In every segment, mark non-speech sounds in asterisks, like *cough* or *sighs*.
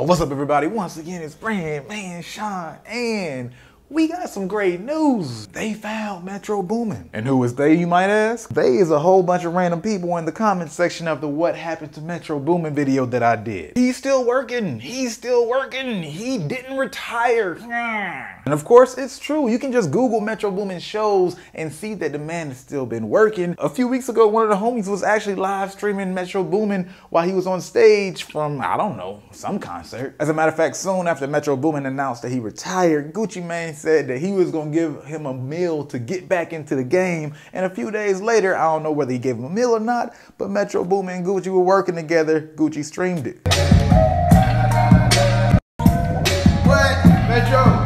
What's up everybody? Once again, it's BrandMan Sean and we got some great news. They found Metro Boomin. And who is they, you might ask? They is a whole bunch of random people in the comment section of the What Happened to Metro Boomin video that I did. He's still working. He's still working. He didn't retire. *sighs* And of course, it's true. You can just Google Metro Boomin shows and see that the man has still been working. A few weeks ago, one of the homies was actually live streaming Metro Boomin while he was on stage from, I don't know, some concert. As a matter of fact, soon after Metro Boomin announced that he retired, Gucci Mane said that he was gonna give him a meal to get back into the game. And a few days later, I don't know whether he gave him a meal or not, but Metro Boomin and Gucci were working together. Gucci streamed it. What? Metro?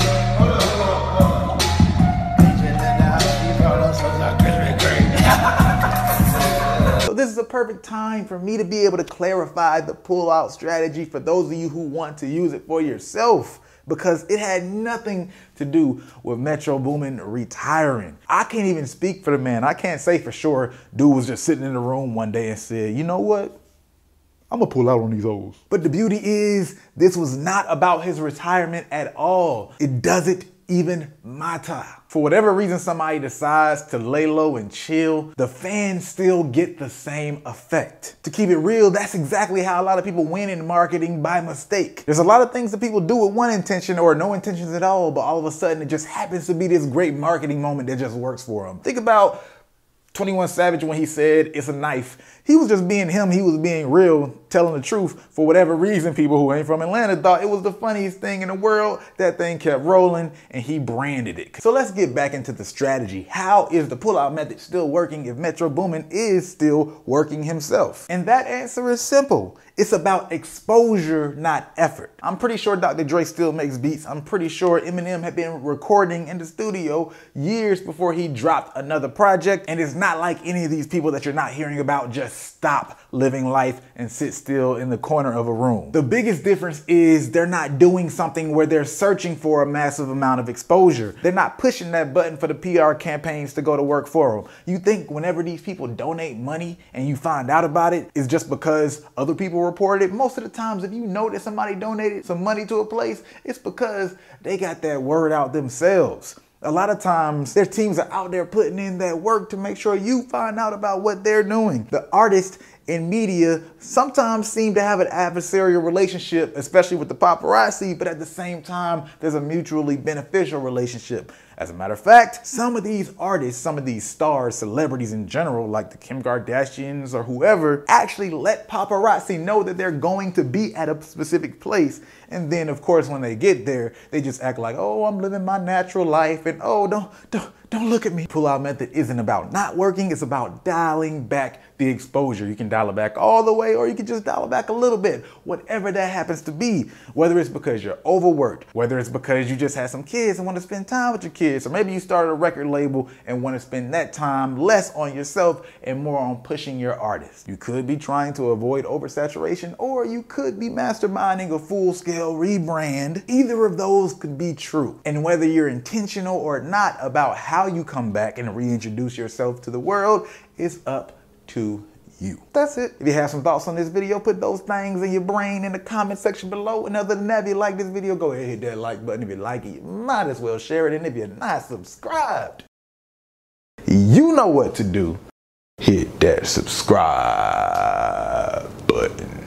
This is a perfect time for me to be able to clarify the pull-out strategy for those of you who want to use it for yourself because it had nothing to do with Metro Boomin retiring. I can't even speak for the man. I can't say for sure dude was just sitting in the room one day and said, you know what? I'm gonna pull out on these O's. But the beauty is, this was not about his retirement at all. It doesn't even matter. For whatever reason somebody decides to lay low and chill, the fans still get the same effect. To keep it real, that's exactly how a lot of people win in marketing by mistake. There's a lot of things that people do with one intention or no intentions at all, but all of a sudden it just happens to be this great marketing moment that just works for them. Think about 21 Savage when he said it's a knife. He was just being him. He was being real, telling the truth. For whatever reason, people who ain't from Atlanta thought it was the funniest thing in the world. That thing kept rolling and he branded it. So let's get back into the strategy. How is the pullout method still working if Metro Boomin is still working himself? And that answer is simple. It's about exposure, not effort. I'm pretty sure Dr. Dre still makes beats. I'm pretty sure Eminem had been recording in the studio years before he dropped another project. And it's not like any of these people that you're not hearing about just stop living life and sit still in the corner of a room. The biggest difference is they're not doing something where they're searching for a massive amount of exposure. They're not pushing that button for the PR campaigns to go to work for them. You think whenever these people donate money and you find out about it, it's just because other people reported it? Most of the times, if you know that somebody donated some money to a place, it's because they got that word out themselves. A lot of times their teams are out there putting in that work to make sure you find out about what they're doing. The artist and media sometimes seem to have an adversarial relationship, especially with the paparazzi, but at the same time, there's a mutually beneficial relationship. As a matter of fact, some of these artists, some of these stars, celebrities in general, like the Kim Kardashians or whoever, actually let paparazzi know that they're going to be at a specific place. And then, of course, when they get there, they just act like, oh, I'm living my natural life, and oh, don't, don't, don't look at me. Pull-out method isn't about not working, it's about dialing back the exposure. You can dial it back all the way, or you can just dial it back a little bit, whatever that happens to be. Whether it's because you're overworked, whether it's because you just had some kids and want to spend time with your kids, or maybe you started a record label and want to spend that time less on yourself and more on pushing your artist. You could be trying to avoid oversaturation, or you could be masterminding a full-scale rebrand. Either of those could be true. And whether you're intentional or not about how you come back and reintroduce yourself to the world is up to you. That's it. If you have some thoughts on this video, put those things in your brain in the comment section below. And other than that, if you like this video, go ahead and hit that like button. If you like it, you might as well share it. And if you're not subscribed, you know what to do. Hit that subscribe button.